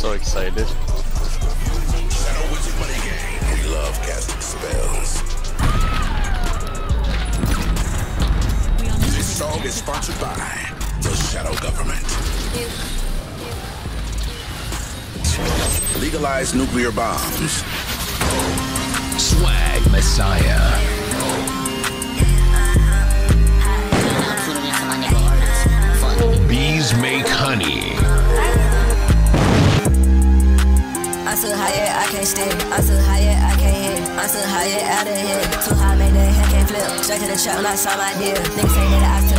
so excited. Shadow Wizard Money Gang. We love casting spells. This song is sponsored by the Shadow Government. Legalize nuclear bombs. Swag Messiah. Bees make honey. I'm so high, yeah, I can't stay. I'm so high, yeah, I can't hit. I'm so high, yeah, out of here. Too high, made that head can't flip. Straight to the trap when I saw my deal. Niggas say that I